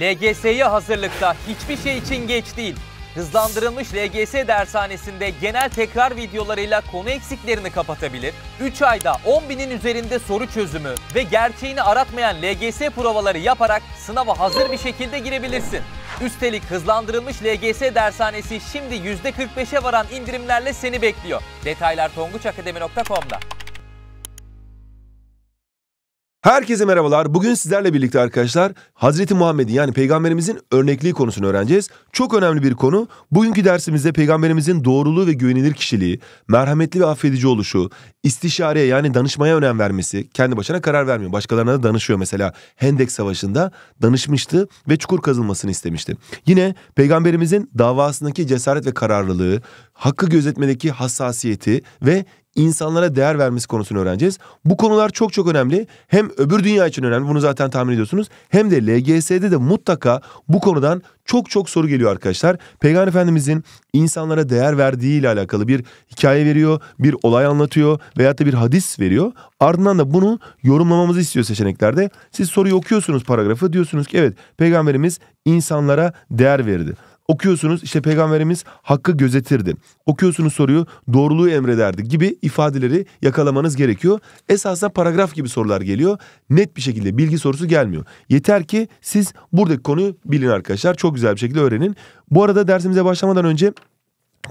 LGS'ye hazırlıkta hiçbir şey için geç değil. Hızlandırılmış LGS dershanesinde genel tekrar videolarıyla konu eksiklerini kapatabilir, 3 ayda 10 binin üzerinde soru çözümü ve gerçeğini aratmayan LGS provaları yaparak sınava hazır bir şekilde girebilirsin. Üstelik hızlandırılmış LGS dershanesi şimdi %45'e varan indirimlerle seni bekliyor. Detaylar tonguçakademi.com'da. Herkese merhabalar. Bugün sizlerle birlikte arkadaşlar Hazreti Muhammed'in yani peygamberimizin örnekliği konusunu öğreneceğiz. Çok önemli bir konu. Bugünkü dersimizde peygamberimizin doğruluğu ve güvenilir kişiliği, merhametli ve affedici oluşu, istişareye yani danışmaya önem vermesi, kendi başına karar vermiyor. Başkalarına da danışıyor mesela. Hendek Savaşı'nda danışmıştı ve çukur kazılmasını istemişti. Yine peygamberimizin davasındaki cesaret ve kararlılığı, hakkı gözetmedeki hassasiyeti ve insanlara değer vermesi konusunu öğreneceğiz. Bu konular çok çok önemli. Hem öbür dünya için önemli bunu zaten tahmin ediyorsunuz. Hem de LGS'de de mutlaka bu konudan çok çok soru geliyor arkadaşlar. Peygamber Efendimizin insanlara değer verdiği ile alakalı bir hikaye veriyor, bir olay anlatıyor veyahut da bir hadis veriyor. Ardından da bunu yorumlamamızı istiyor seçeneklerde. Siz soruyu okuyorsunuz paragrafı diyorsunuz ki evet peygamberimiz insanlara değer verdi. Okuyorsunuz işte peygamberimiz hakkı gözetirdi. Okuyorsunuz soruyu doğruluğu emrederdi gibi ifadeleri yakalamanız gerekiyor. Esasında paragraf gibi sorular geliyor. Net bir şekilde bilgi sorusu gelmiyor. Yeter ki siz buradaki konuyu bilin arkadaşlar. Çok güzel bir şekilde öğrenin. Bu arada dersimize başlamadan önce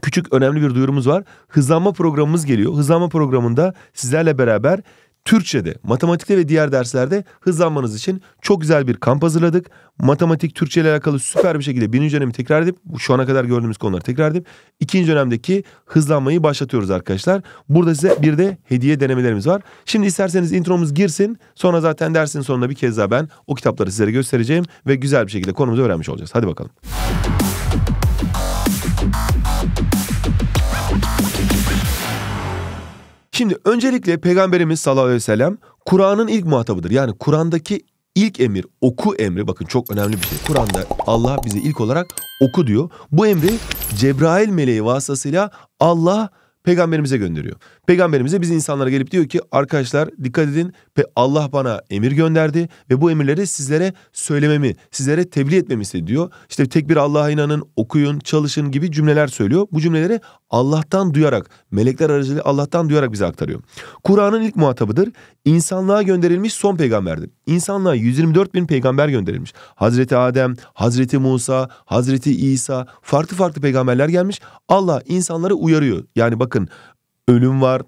küçük önemli bir duyurumuz var. Hızlanma programımız geliyor. Hızlanma programında sizlerle beraber Türkçe'de, matematikte ve diğer derslerde hızlanmanız için çok güzel bir kamp hazırladık. Matematik, Türkçe ile alakalı süper bir şekilde birinci dönemi tekrar edip, şu ana kadar gördüğümüz konuları tekrar edip, ikinci dönemdeki hızlanmayı başlatıyoruz arkadaşlar. Burada size bir de hediye denemelerimiz var. Şimdi isterseniz intromuz girsin, sonra zaten dersin sonunda bir kez daha ben o kitapları sizlere göstereceğim ve güzel bir şekilde konumuzu öğrenmiş olacağız. Hadi bakalım. Şimdi öncelikle Peygamberimiz sallallahu aleyhi ve sellem Kur'an'ın ilk muhatabıdır. Yani Kur'an'daki ilk emir oku emri bakın çok önemli bir şey. Kur'an'da Allah bize ilk olarak oku diyor. Bu emri Cebrail meleği vasıtasıyla Allah peygamberimize gönderiyor. Peygamberimize biz insanlara gelip diyor ki arkadaşlar dikkat edin Allah bana emir gönderdi ve bu emirleri sizlere söylememi, sizlere tebliğ etmemi istedi İşte tek bir Allah'a inanın, okuyun, çalışın gibi cümleler söylüyor. Bu cümleleri Allah'tan duyarak, melekler aracılığıyla Allah'tan duyarak bize aktarıyor. Kur'an'ın ilk muhatabıdır. İnsanlığa gönderilmiş son peygamberdir. İnsanlığa 124 bin peygamber gönderilmiş. Hazreti Adem, Hazreti Musa, Hazreti İsa farklı farklı peygamberler gelmiş. Allah insanları uyarıyor. Yani bakın ölüm var,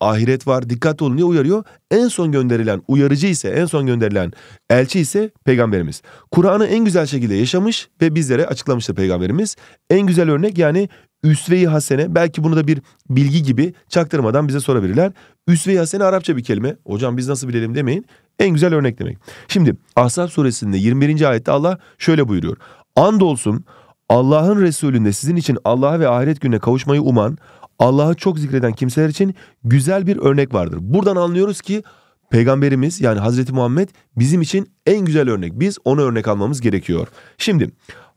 ahiret var dikkat olun diye uyarıyor. En son gönderilen uyarıcı ise en son gönderilen elçi ise peygamberimiz. Kur'an'ı en güzel şekilde yaşamış ve bizlere açıklamıştır peygamberimiz. En güzel örnek yani üsve-i hasene belki bunu da bir bilgi gibi çaktırmadan bize sorabilirler. Üsve-i hasene Arapça bir kelime. Hocam biz nasıl bilelim demeyin. En güzel örnek demek. Şimdi Ahzab suresinde 21. ayette Allah şöyle buyuruyor. Andolsun Allah'ın Resulünde sizin için Allah'a ve ahiret gününe kavuşmayı uman, Allah'ı çok zikreden kimseler için güzel bir örnek vardır. Buradan anlıyoruz ki Peygamberimiz yani Hazreti Muhammed bizim için en güzel örnek. Biz onu örnek almamız gerekiyor. Şimdi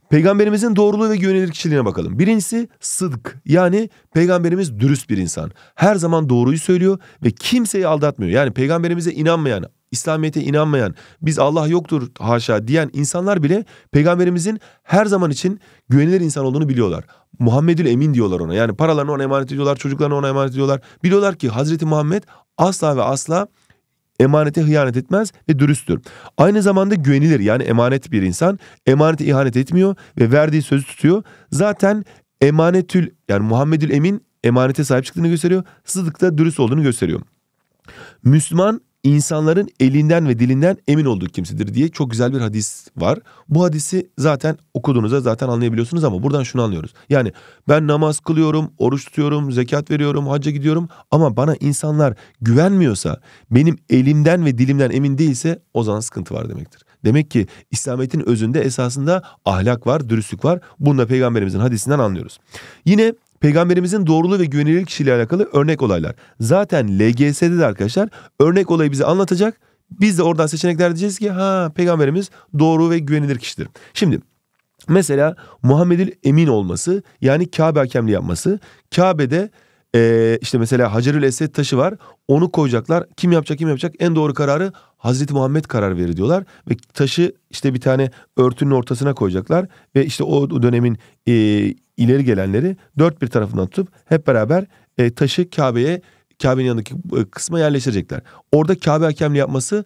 Peygamberimizin doğruluğu ve güvenilir kişiliğine bakalım. Birincisi sıdk yani peygamberimiz dürüst bir insan. Her zaman doğruyu söylüyor ve kimseyi aldatmıyor. Yani peygamberimize inanmayan, İslamiyet'e inanmayan, biz Allah yoktur haşa diyen insanlar bile peygamberimizin her zaman için güvenilir insan olduğunu biliyorlar. Muhammedül Emin diyorlar ona. Yani paralarını ona emanet ediyorlar, çocuklarını ona emanet ediyorlar. Biliyorlar ki Hazreti Muhammed asla ve asla emanete hıyanet etmez ve dürüsttür. Aynı zamanda güvenilir yani emanet bir insan. Emanete ihanet etmiyor ve verdiği sözü tutuyor. Zaten emanetül yani Muhammedül Emin emanete sahip çıktığını gösteriyor. Sıdıkta dürüst olduğunu gösteriyor. Müslüman insanların elinden ve dilinden emin olduğu kimsedir diye çok güzel bir hadis var. Bu hadisi zaten okuduğunuzda zaten anlayabiliyorsunuz ama buradan şunu anlıyoruz. Yani ben namaz kılıyorum, oruç tutuyorum, zekat veriyorum, hacca gidiyorum ama bana insanlar güvenmiyorsa, benim elimden ve dilimden emin değilse o zaman sıkıntı var demektir. Demek ki İslamiyet'in özünde esasında ahlak var, dürüstlük var. Bunu da peygamberimizin hadisinden anlıyoruz. Yine Peygamberimizin doğruluğu ve güvenilir kişiliği alakalı örnek olaylar. Zaten LGS'de de arkadaşlar örnek olayı bize anlatacak. Biz de oradan seçenekler diyeceğiz ki ha peygamberimiz doğru ve güvenilir kişidir. Şimdi mesela Muhammed'in emin olması yani Kabe hakemliği yapması. Kabe'de ee, işte mesela Hacerül Esed taşı var. Onu koyacaklar. Kim yapacak kim yapacak? En doğru kararı Hazreti Muhammed karar verir diyorlar. Ve taşı işte bir tane örtünün ortasına koyacaklar. Ve işte o dönemin e, ileri gelenleri dört bir tarafından tutup hep beraber e, taşı Kabe'ye Kabe'nin yanındaki e, kısma yerleştirecekler. Orada Kabe hakemliği yapması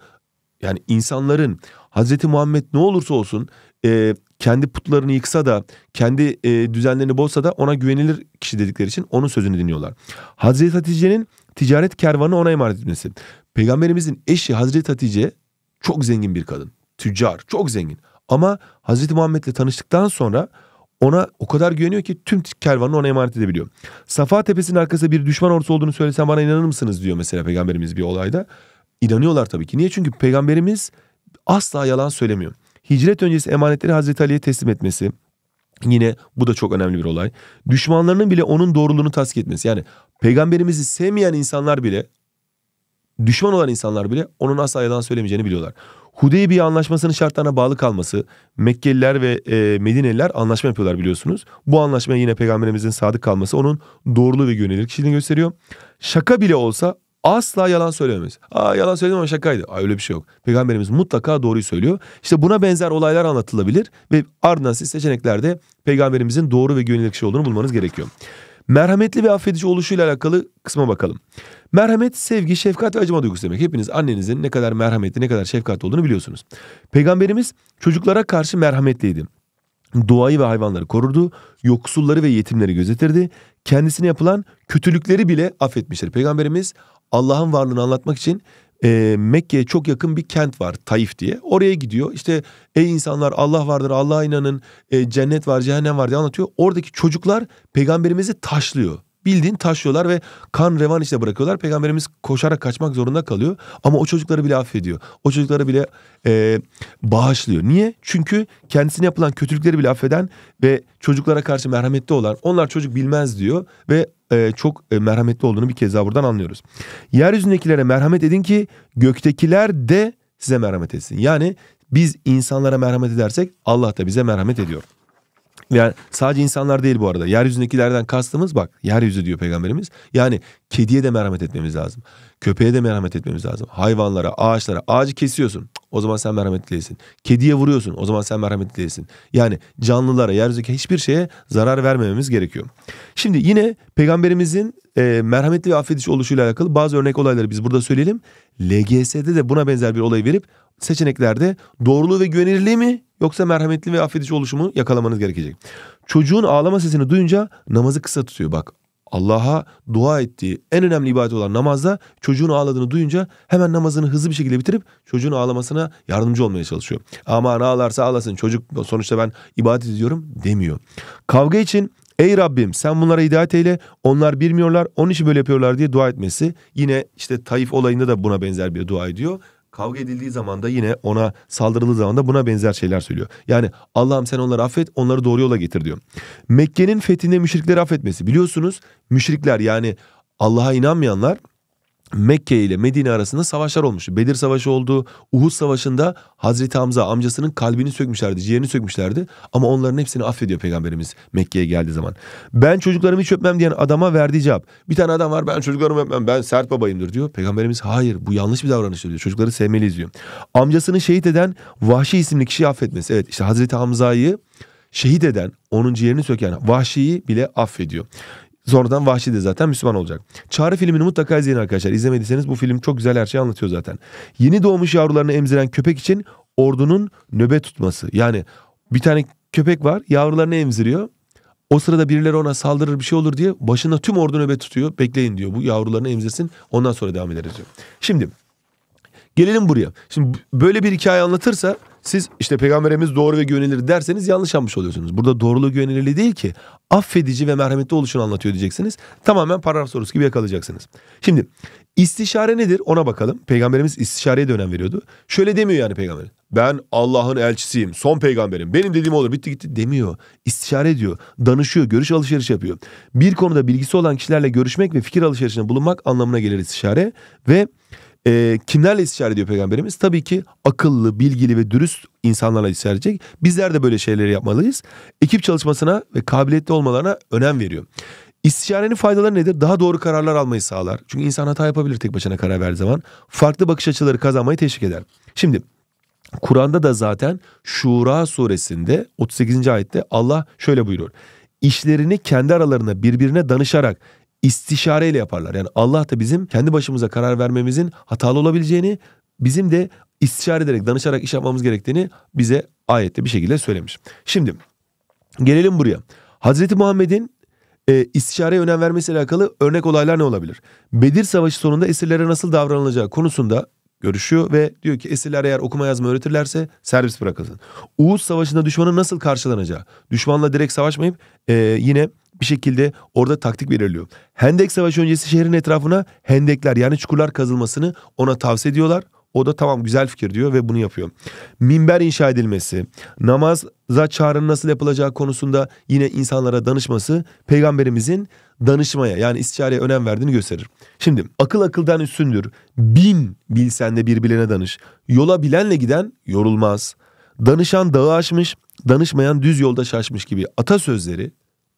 yani insanların Hazreti Muhammed ne olursa olsun e, kendi putlarını yıksa da kendi e, düzenlerini bozsa da ona güvenilir kişi dedikleri için onun sözünü dinliyorlar. Hazreti Hatice'nin ticaret kervanı ona emanet etmesi. Peygamberimizin eşi Hazreti Hatice çok zengin bir kadın. Tüccar, çok zengin. Ama Hazreti Muhammed'le tanıştıktan sonra ona o kadar güveniyor ki tüm kervanını ona emanet edebiliyor. Safa Tepesi'nin arkasında bir düşman ordusu olduğunu söylesem bana inanır mısınız diyor mesela peygamberimiz bir olayda. İnanıyorlar tabii ki. Niye? Çünkü peygamberimiz asla yalan söylemiyor. Hicret öncesi emanetleri Hazreti Ali'ye teslim etmesi. Yine bu da çok önemli bir olay. Düşmanlarının bile onun doğruluğunu tasdik etmesi. Yani peygamberimizi sevmeyen insanlar bile düşman olan insanlar bile onun asla yalan söylemeyeceğini biliyorlar. Hudeybiye anlaşmasının şartlarına bağlı kalması, Mekkeliler ve e, Medineliler anlaşma yapıyorlar biliyorsunuz. Bu anlaşmaya yine peygamberimizin sadık kalması onun doğruluğu ve güvenilir kişiliğini gösteriyor. Şaka bile olsa asla yalan söylememiz. Aa yalan söyledim ama şakaydı. Aa, öyle bir şey yok. Peygamberimiz mutlaka doğruyu söylüyor. İşte buna benzer olaylar anlatılabilir ve ardından siz seçeneklerde peygamberimizin doğru ve güvenilir kişi olduğunu bulmanız gerekiyor. Merhametli ve affedici oluşuyla alakalı kısma bakalım. Merhamet, sevgi, şefkat ve acıma duygusu demek. Hepiniz annenizin ne kadar merhametli, ne kadar şefkatli olduğunu biliyorsunuz. Peygamberimiz çocuklara karşı merhametliydi. Doğayı ve hayvanları korurdu, yoksulları ve yetimleri gözetirdi. Kendisine yapılan kötülükleri bile affetmiştir. Peygamberimiz Allah'ın varlığını anlatmak için e, Mekke'ye çok yakın bir kent var Taif diye. Oraya gidiyor işte ey insanlar Allah vardır Allah'a inanın e, cennet var cehennem var diye anlatıyor. Oradaki çocuklar peygamberimizi taşlıyor. Bildiğin taşıyorlar ve kan revan işte bırakıyorlar. Peygamberimiz koşarak kaçmak zorunda kalıyor. Ama o çocukları bile affediyor. O çocukları bile e, bağışlıyor. Niye? Çünkü kendisine yapılan kötülükleri bile affeden ve çocuklara karşı merhametli olan onlar çocuk bilmez diyor ve e, çok e, merhametli olduğunu bir kez daha buradan anlıyoruz. Yeryüzündekilere merhamet edin ki göktekiler de size merhamet etsin. Yani biz insanlara merhamet edersek Allah da bize merhamet ediyor. Yani sadece insanlar değil bu arada. Yeryüzündekilerden kastımız bak yeryüzü diyor peygamberimiz. Yani kediye de merhamet etmemiz lazım. Köpeğe de merhamet etmemiz lazım. Hayvanlara, ağaçlara. Ağacı kesiyorsun. O zaman sen merhametli değilsin. Kediye vuruyorsun. O zaman sen merhametli değilsin. Yani canlılara, yeryüzündeki hiçbir şeye zarar vermememiz gerekiyor. Şimdi yine peygamberimizin e, merhametli ve affedici oluşuyla alakalı bazı örnek olayları biz burada söyleyelim. LGS'de de buna benzer bir olay verip seçeneklerde doğruluğu ve güvenilirliği mi yoksa merhametli ve affedici oluşumu yakalamanız gerekecek. Çocuğun ağlama sesini duyunca namazı kısa tutuyor bak. Allah'a dua ettiği en önemli ibadet olan namazda çocuğun ağladığını duyunca hemen namazını hızlı bir şekilde bitirip çocuğun ağlamasına yardımcı olmaya çalışıyor. Ama ağlarsa ağlasın çocuk sonuçta ben ibadet ediyorum demiyor. Kavga için Ey Rabbim sen bunlara hidayet eyle onlar bilmiyorlar onun için böyle yapıyorlar diye dua etmesi. Yine işte Taif olayında da buna benzer bir dua ediyor kavga edildiği zaman da yine ona saldırıldığı zaman da buna benzer şeyler söylüyor. Yani Allah'ım sen onları affet onları doğru yola getir diyor. Mekke'nin fethinde müşrikleri affetmesi. Biliyorsunuz müşrikler yani Allah'a inanmayanlar Mekke ile Medine arasında savaşlar olmuştu. Bedir Savaşı oldu. Uhud Savaşı'nda Hazreti Hamza amcasının kalbini sökmüşlerdi, ciğerini sökmüşlerdi. Ama onların hepsini affediyor Peygamberimiz Mekke'ye geldiği zaman. Ben çocuklarımı hiç öpmem diyen adama verdiği cevap. Bir tane adam var ben çocuklarımı öpmem ben sert babayımdır diyor. Peygamberimiz hayır bu yanlış bir davranış diyor. Çocukları sevmeliyiz diyor. Amcasını şehit eden Vahşi isimli kişiyi affetmesi. Evet işte Hazreti Hamza'yı şehit eden, onun ciğerini söken Vahşi'yi bile affediyor. Sonradan Vahşi de zaten Müslüman olacak. Çağrı filmini mutlaka izleyin arkadaşlar. İzlemediyseniz bu film çok güzel her şeyi anlatıyor zaten. Yeni doğmuş yavrularını emziren köpek için ordunun nöbet tutması. Yani bir tane köpek var yavrularını emziriyor. O sırada birileri ona saldırır bir şey olur diye başında tüm ordu nöbet tutuyor. Bekleyin diyor bu yavrularını emzirsin ondan sonra devam ederiz diyor. Şimdi gelelim buraya. Şimdi böyle bir hikaye anlatırsa siz işte peygamberimiz doğru ve güvenilir derseniz yanlış yapmış oluyorsunuz. Burada doğruluğu güvenilirliği değil ki affedici ve merhametli oluşunu anlatıyor diyeceksiniz. Tamamen paragraf sorusu gibi yakalayacaksınız. Şimdi istişare nedir ona bakalım. Peygamberimiz istişareye de önem veriyordu. Şöyle demiyor yani peygamber. Ben Allah'ın elçisiyim, son peygamberim. Benim dediğim olur, bitti gitti demiyor. İstişare ediyor, danışıyor, görüş alışverişi yapıyor. Bir konuda bilgisi olan kişilerle görüşmek ve fikir alışverişinde bulunmak anlamına gelir istişare ve e, kimlerle istişare ediyor peygamberimiz? Tabii ki akıllı, bilgili ve dürüst insanlarla istişare edecek. Bizler de böyle şeyleri yapmalıyız. Ekip çalışmasına ve kabiliyetli olmalarına önem veriyor. İstişarenin faydaları nedir? Daha doğru kararlar almayı sağlar. Çünkü insan hata yapabilir tek başına karar verdiği zaman. Farklı bakış açıları kazanmayı teşvik eder. Şimdi Kur'an'da da zaten Şura suresinde 38. ayette Allah şöyle buyuruyor. İşlerini kendi aralarında birbirine danışarak istişareyle yaparlar. Yani Allah da bizim kendi başımıza karar vermemizin hatalı olabileceğini, bizim de istişare ederek, danışarak iş yapmamız gerektiğini bize ayette bir şekilde söylemiş. Şimdi gelelim buraya. Hazreti Muhammed'in e, istişareye önem vermesiyle alakalı örnek olaylar ne olabilir? Bedir Savaşı sonunda esirlere nasıl davranılacağı konusunda görüşüyor ve diyor ki esirler eğer okuma yazma öğretirlerse serbest bırakılsın. Uğuz Savaşı'nda düşmanın nasıl karşılanacağı, düşmanla direkt savaşmayıp e, yine bir şekilde orada taktik belirliyor. Hendek Savaşı öncesi şehrin etrafına hendekler yani çukurlar kazılmasını ona tavsiye ediyorlar. O da tamam güzel fikir diyor ve bunu yapıyor. Minber inşa edilmesi, namaza çağrının nasıl yapılacağı konusunda yine insanlara danışması peygamberimizin danışmaya yani istişareye önem verdiğini gösterir. Şimdi akıl akıldan üstündür. Bin bilsen de birbirine danış. Yola bilenle giden yorulmaz. Danışan dağı aşmış, danışmayan düz yolda şaşmış gibi atasözleri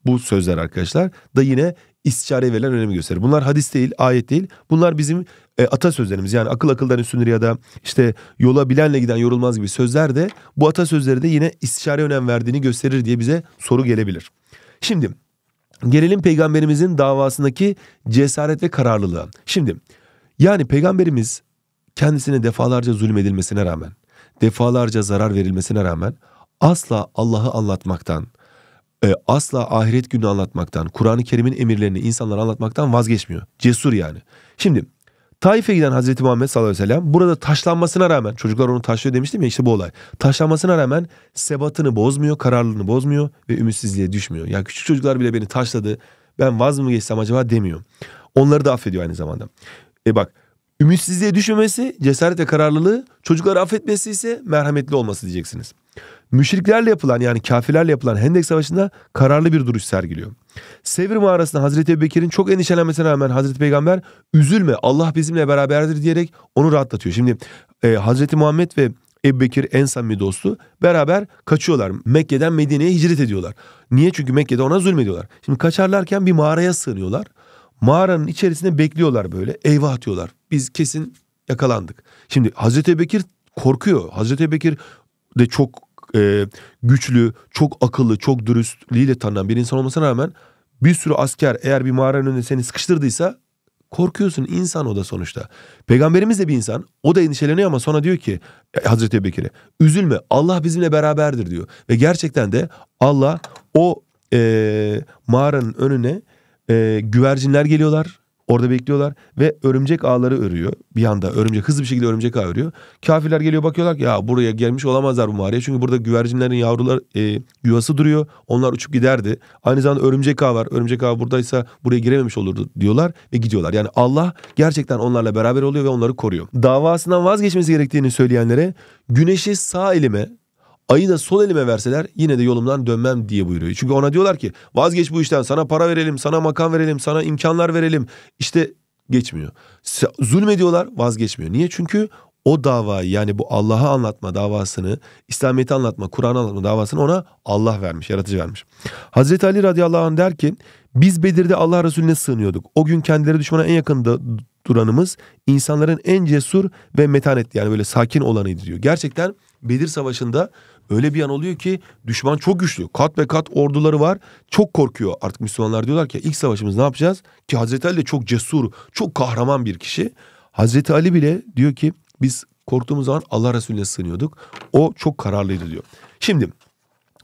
bu sözler arkadaşlar da yine istişareye verilen önemi gösterir. Bunlar hadis değil, ayet değil. Bunlar bizim e, atasözlerimiz. Yani akıl akıldan üstündür ya da işte yola bilenle giden yorulmaz gibi sözler de bu atasözleri de yine istişareye önem verdiğini gösterir diye bize soru gelebilir. Şimdi gelelim peygamberimizin davasındaki cesaret ve kararlılığa. Şimdi yani peygamberimiz kendisine defalarca zulmedilmesine rağmen, defalarca zarar verilmesine rağmen asla Allah'ı anlatmaktan, e, asla ahiret günü anlatmaktan, Kur'an-ı Kerim'in emirlerini insanlara anlatmaktan vazgeçmiyor. Cesur yani. Şimdi Taif'e giden Hazreti Muhammed sallallahu aleyhi ve sellem burada taşlanmasına rağmen çocuklar onu taşlıyor demiştim ya işte bu olay. Taşlanmasına rağmen sebatını bozmuyor, kararlılığını bozmuyor ve ümitsizliğe düşmüyor. Yani küçük çocuklar bile beni taşladı. Ben vaz mı geçsem acaba demiyor. Onları da affediyor aynı zamanda. E bak ümitsizliğe düşmemesi, cesaret ve kararlılığı, çocukları affetmesi ise merhametli olması diyeceksiniz. Müşriklerle yapılan yani kafirlerle yapılan Hendek Savaşı'nda kararlı bir duruş sergiliyor. Sevr mağarasında Hazreti Bekir'in çok endişelenmesine rağmen Hazreti Peygamber üzülme Allah bizimle beraberdir diyerek onu rahatlatıyor. Şimdi e, Hazreti Muhammed ve Ebu Bekir en samimi dostu beraber kaçıyorlar. Mekke'den Medine'ye hicret ediyorlar. Niye? Çünkü Mekke'de ona zulmediyorlar. Şimdi kaçarlarken bir mağaraya sığınıyorlar. Mağaranın içerisinde bekliyorlar böyle. Eyvah atıyorlar. Biz kesin yakalandık. Şimdi Hazreti Bekir korkuyor. Hazreti Bekir de çok e, güçlü, çok akıllı, çok dürüstlüğüyle tanınan bir insan olmasına rağmen bir sürü asker eğer bir mağaranın önünde seni sıkıştırdıysa korkuyorsun. insan o da sonuçta. Peygamberimiz de bir insan. O da endişeleniyor ama sonra diyor ki e, Hazreti Ebubekir'e üzülme Allah bizimle beraberdir diyor. Ve gerçekten de Allah o e, mağaranın önüne e, güvercinler geliyorlar. Orada bekliyorlar ve örümcek ağları örüyor. Bir anda örümcek hızlı bir şekilde örümcek ağ örüyor. Kafirler geliyor bakıyorlar ki ya buraya gelmiş olamazlar bu mağaraya. Çünkü burada güvercinlerin yavrular e, yuvası duruyor. Onlar uçup giderdi. Aynı zamanda örümcek ağ var. Örümcek ağ buradaysa buraya girememiş olurdu diyorlar ve gidiyorlar. Yani Allah gerçekten onlarla beraber oluyor ve onları koruyor. Davasından vazgeçmesi gerektiğini söyleyenlere güneşi sağ elime Ayı da sol elime verseler yine de yolumdan dönmem diye buyuruyor. Çünkü ona diyorlar ki vazgeç bu işten sana para verelim, sana makam verelim, sana imkanlar verelim. İşte geçmiyor. Zulmediyorlar vazgeçmiyor. Niye? Çünkü o davayı yani bu Allah'ı anlatma davasını, İslamiyet'i anlatma, Kur'an'ı anlatma davasını ona Allah vermiş, yaratıcı vermiş. Hazreti Ali radıyallahu anh der ki biz Bedir'de Allah Resulüne sığınıyorduk. O gün kendileri düşmana en yakında duranımız insanların en cesur ve metanetli yani böyle sakin olanıydı diyor. Gerçekten Bedir Savaşı'nda öyle bir an oluyor ki düşman çok güçlü. Kat ve kat orduları var. Çok korkuyor artık Müslümanlar diyorlar ki ilk savaşımız ne yapacağız? Ki Hazreti Ali de çok cesur, çok kahraman bir kişi. Hazreti Ali bile diyor ki biz korktuğumuz zaman Allah Resulüne sığınıyorduk. O çok kararlıydı diyor. Şimdi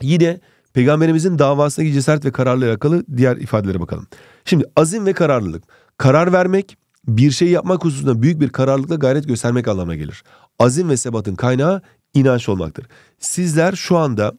yine Peygamberimizin davasındaki cesaret ve kararlılığa alakalı diğer ifadelere bakalım. Şimdi azim ve kararlılık. Karar vermek, bir şey yapmak hususunda büyük bir kararlılıkla gayret göstermek anlamına gelir. Azim ve sebatın kaynağı inanç olmaktır. Sizler şu anda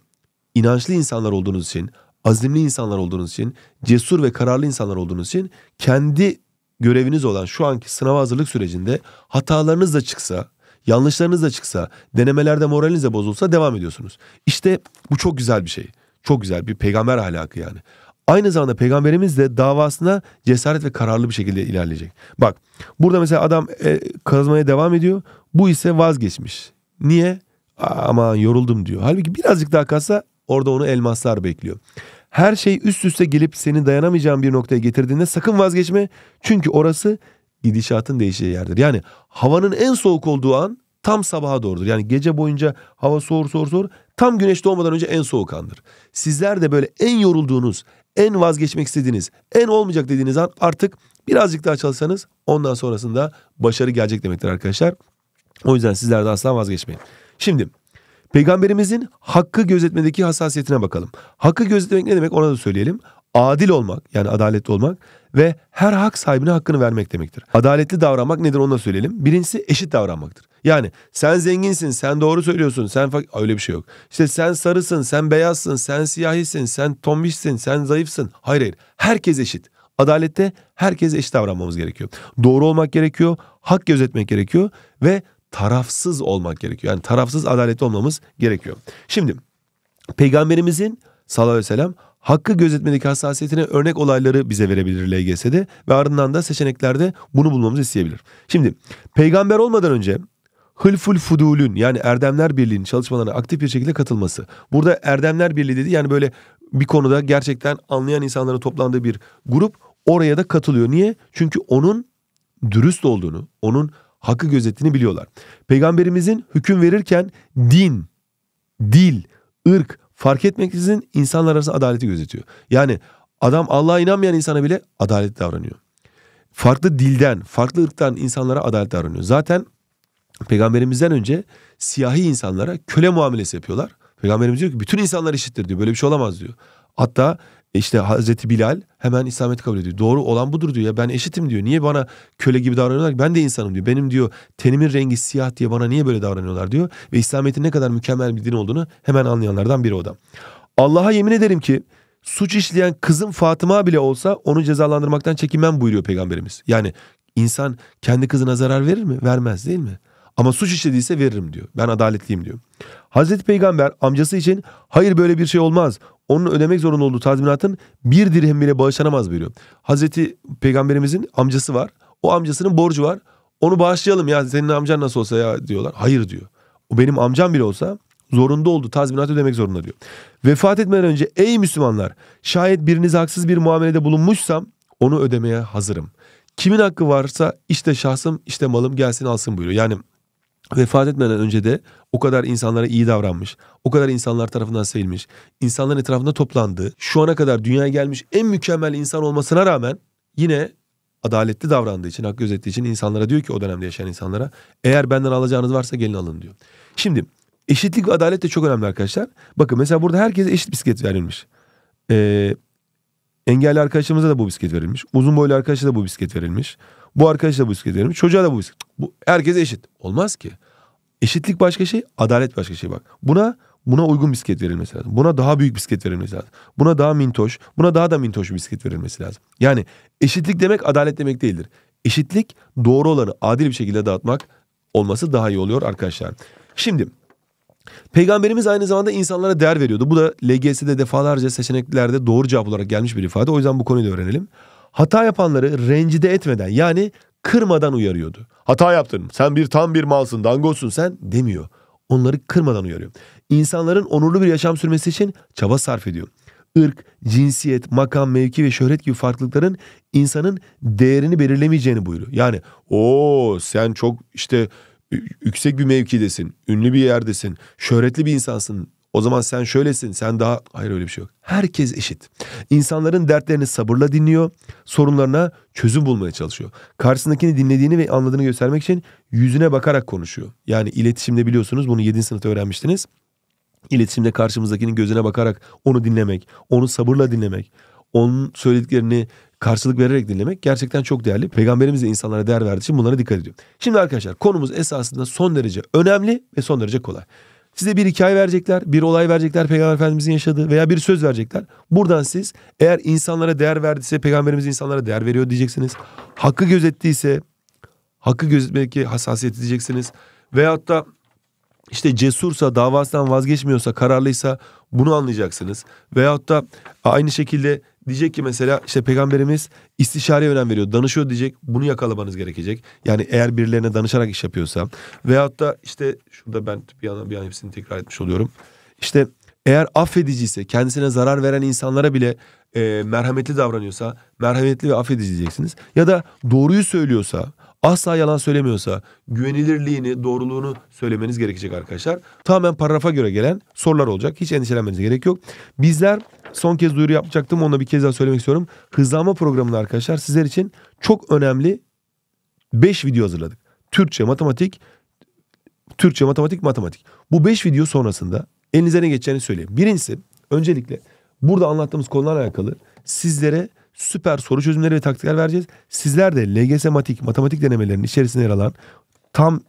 inançlı insanlar olduğunuz için, azimli insanlar olduğunuz için, cesur ve kararlı insanlar olduğunuz için kendi göreviniz olan şu anki sınav hazırlık sürecinde hatalarınız da çıksa, yanlışlarınız da çıksa, denemelerde moraliniz de bozulsa devam ediyorsunuz. İşte bu çok güzel bir şey. Çok güzel bir peygamber ahlakı yani. Aynı zamanda peygamberimiz de davasına cesaret ve kararlı bir şekilde ilerleyecek. Bak burada mesela adam e, kazmaya devam ediyor. Bu ise vazgeçmiş. Niye? Aman yoruldum diyor. Halbuki birazcık daha kalsa orada onu elmaslar bekliyor. Her şey üst üste gelip seni dayanamayacağın bir noktaya getirdiğinde sakın vazgeçme. Çünkü orası gidişatın değişeceği yerdir. Yani havanın en soğuk olduğu an tam sabaha doğrudur. Yani gece boyunca hava soğur soğur soğur. Tam güneş doğmadan önce en soğuk andır. Sizler de böyle en yorulduğunuz, en vazgeçmek istediğiniz, en olmayacak dediğiniz an artık birazcık daha çalışsanız ondan sonrasında başarı gelecek demektir arkadaşlar. O yüzden sizler de asla vazgeçmeyin. Şimdi peygamberimizin hakkı gözetmedeki hassasiyetine bakalım. Hakkı gözetmek ne demek ona da söyleyelim. Adil olmak yani adaletli olmak ve her hak sahibine hakkını vermek demektir. Adaletli davranmak nedir onu da söyleyelim. Birincisi eşit davranmaktır. Yani sen zenginsin, sen doğru söylüyorsun, sen öyle bir şey yok. İşte sen sarısın, sen beyazsın, sen siyahisin, sen tombişsin, sen zayıfsın. Hayır hayır. Herkes eşit. Adalette herkes eşit davranmamız gerekiyor. Doğru olmak gerekiyor, hak gözetmek gerekiyor ve tarafsız olmak gerekiyor. Yani tarafsız adaletli olmamız gerekiyor. Şimdi peygamberimizin sallallahu aleyhi ve sellem hakkı gözetmedeki hassasiyetine örnek olayları bize verebilir LGS'de ve ardından da seçeneklerde bunu bulmamızı isteyebilir. Şimdi peygamber olmadan önce Hılful Fudulün yani Erdemler Birliği'nin çalışmalarına aktif bir şekilde katılması. Burada Erdemler Birliği dedi yani böyle bir konuda gerçekten anlayan insanların toplandığı bir grup oraya da katılıyor. Niye? Çünkü onun dürüst olduğunu, onun hakkı gözettiğini biliyorlar. Peygamberimizin hüküm verirken din, dil, ırk fark etmeksizin insanlar arasında adaleti gözetiyor. Yani adam Allah'a inanmayan insana bile adaletli davranıyor. Farklı dilden, farklı ırktan insanlara adalet davranıyor. Zaten peygamberimizden önce siyahi insanlara köle muamelesi yapıyorlar. Peygamberimiz diyor ki bütün insanlar eşittir diyor. Böyle bir şey olamaz diyor. Hatta işte Hazreti Bilal hemen İslamiyet'i kabul ediyor. Doğru olan budur diyor ya ben eşitim diyor. Niye bana köle gibi davranıyorlar? Ben de insanım diyor. Benim diyor tenimin rengi siyah diye bana niye böyle davranıyorlar diyor. Ve İslamiyet'in ne kadar mükemmel bir din olduğunu hemen anlayanlardan biri o da. Allah'a yemin ederim ki suç işleyen kızım Fatıma bile olsa onu cezalandırmaktan çekinmem buyuruyor peygamberimiz. Yani insan kendi kızına zarar verir mi? Vermez değil mi? Ama suç işlediyse veririm diyor. Ben adaletliyim diyor. Hazreti Peygamber amcası için hayır böyle bir şey olmaz. Onun ödemek zorunda olduğu tazminatın bir dirhem bile bağışlanamaz buyuruyor. Hazreti Peygamberimizin amcası var. O amcasının borcu var. Onu bağışlayalım ya senin amcan nasıl olsa ya diyorlar. Hayır diyor. O benim amcam bile olsa zorunda olduğu tazminat ödemek zorunda diyor. Vefat etmeden önce ey Müslümanlar şayet biriniz haksız bir muamelede bulunmuşsam onu ödemeye hazırım. Kimin hakkı varsa işte şahsım işte malım gelsin alsın buyuruyor. Yani vefat etmeden önce de o kadar insanlara iyi davranmış, o kadar insanlar tarafından sevilmiş, insanların etrafında toplandığı, şu ana kadar dünyaya gelmiş en mükemmel insan olmasına rağmen yine adaletli davrandığı için, hak gözettiği için insanlara diyor ki o dönemde yaşayan insanlara eğer benden alacağınız varsa gelin alın diyor. Şimdi eşitlik ve adalet de çok önemli arkadaşlar. Bakın mesela burada herkese eşit bisiklet verilmiş. Ee, engelli arkadaşımıza da bu bisiklet verilmiş. Uzun boylu arkadaşa da bu bisiklet verilmiş. Bu arkadaşa da bu bisiklet verilmiş. Çocuğa da bu bisiklet. Bu, herkes eşit. Olmaz ki. Eşitlik başka şey, adalet başka şey bak. Buna buna uygun bisiklet verilmesi lazım. Buna daha büyük bisiklet verilmesi lazım. Buna daha mintoş, buna daha da mintoş bisiklet verilmesi lazım. Yani eşitlik demek adalet demek değildir. Eşitlik doğru olanı adil bir şekilde dağıtmak olması daha iyi oluyor arkadaşlar. Şimdi Peygamberimiz aynı zamanda insanlara değer veriyordu. Bu da LGS'de defalarca seçeneklerde doğru cevap olarak gelmiş bir ifade. O yüzden bu konuyu da öğrenelim. Hata yapanları rencide etmeden yani kırmadan uyarıyordu. Hata yaptın. Sen bir tam bir malsın, dangozsun sen demiyor. Onları kırmadan uyarıyor. İnsanların onurlu bir yaşam sürmesi için çaba sarf ediyor. Irk, cinsiyet, makam, mevki ve şöhret gibi farklılıkların insanın değerini belirlemeyeceğini buyuruyor. Yani o sen çok işte yüksek bir mevkidesin, ünlü bir yerdesin, şöhretli bir insansın. O zaman sen şöylesin, sen daha... Hayır öyle bir şey yok. Herkes eşit. İnsanların dertlerini sabırla dinliyor, sorunlarına çözüm bulmaya çalışıyor. Karşısındakini dinlediğini ve anladığını göstermek için yüzüne bakarak konuşuyor. Yani iletişimde biliyorsunuz bunu 7. sınıfta öğrenmiştiniz. İletişimde karşımızdakinin gözüne bakarak onu dinlemek, onu sabırla dinlemek, onun söylediklerini karşılık vererek dinlemek gerçekten çok değerli. Peygamberimiz de insanlara değer verdiği için bunlara dikkat ediyor. Şimdi arkadaşlar konumuz esasında son derece önemli ve son derece kolay. Size bir hikaye verecekler, bir olay verecekler Peygamber Efendimizin yaşadığı veya bir söz verecekler. Buradan siz eğer insanlara değer verdiyse Peygamberimiz insanlara değer veriyor diyeceksiniz. Hakkı gözettiyse hakkı gözetmedeki hassasiyet diyeceksiniz. Veyahut da işte cesursa, davasından vazgeçmiyorsa, kararlıysa bunu anlayacaksınız. Veyahut da aynı şekilde diyecek ki mesela işte peygamberimiz istişareye önem veriyor. Danışıyor diyecek. Bunu yakalamanız gerekecek. Yani eğer birilerine danışarak iş yapıyorsa. Veyahut da işte şurada ben bir an bir an hepsini tekrar etmiş oluyorum. İşte eğer affediciyse, kendisine zarar veren insanlara bile e, merhametli davranıyorsa, merhametli ve affedici diyeceksiniz. Ya da doğruyu söylüyorsa, asla yalan söylemiyorsa, güvenilirliğini, doğruluğunu söylemeniz gerekecek arkadaşlar. Tamamen paragrafa göre gelen sorular olacak. Hiç endişelenmenize gerek yok. Bizler son kez duyuru yapacaktım. Onu da bir kez daha söylemek istiyorum. Hızlanma programında arkadaşlar sizler için çok önemli 5 video hazırladık. Türkçe, matematik, Türkçe, matematik, matematik. Bu 5 video sonrasında elinize ne geçeceğini söyleyeyim. Birincisi öncelikle burada anlattığımız konularla alakalı sizlere süper soru çözümleri ve taktikler vereceğiz. Sizler de LGS matematik, matematik denemelerinin içerisinde yer alan tam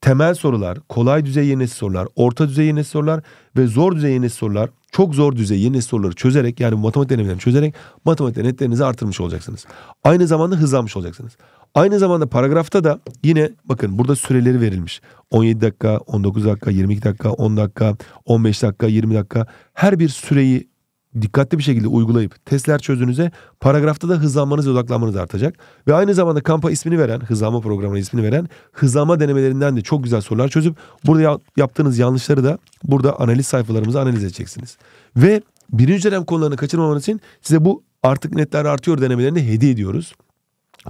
temel sorular, kolay düzey yeni nesil sorular, orta düzey yeni nesil sorular ve zor düzey yeni nesil sorular, çok zor düzey yeni nesil soruları çözerek yani matematik denemelerini çözerek matematik netlerinizi artırmış olacaksınız. Aynı zamanda hızlanmış olacaksınız. Aynı zamanda paragrafta da yine bakın burada süreleri verilmiş. 17 dakika, 19 dakika, 22 dakika, 10 dakika, 15 dakika, 20 dakika. Her bir süreyi dikkatli bir şekilde uygulayıp testler çözdüğünüzde paragrafta da hızlanmanız ve odaklanmanız artacak. Ve aynı zamanda kampa ismini veren, hızlanma programına ismini veren hızlanma denemelerinden de çok güzel sorular çözüp burada ya- yaptığınız yanlışları da burada analiz sayfalarımızı analiz edeceksiniz. Ve birinci dönem konularını kaçırmamanız için size bu artık netler artıyor denemelerini hediye ediyoruz.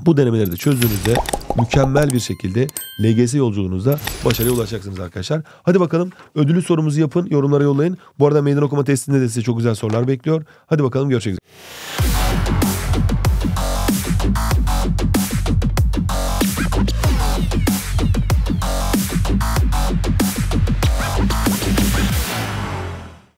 Bu denemeleri de çözdüğünüzde mükemmel bir şekilde LGS yolculuğunuzda başarıya ulaşacaksınız arkadaşlar. Hadi bakalım ödülü sorumuzu yapın, yorumlara yollayın. Bu arada meydan okuma testinde de size çok güzel sorular bekliyor. Hadi bakalım görüşmek üzere.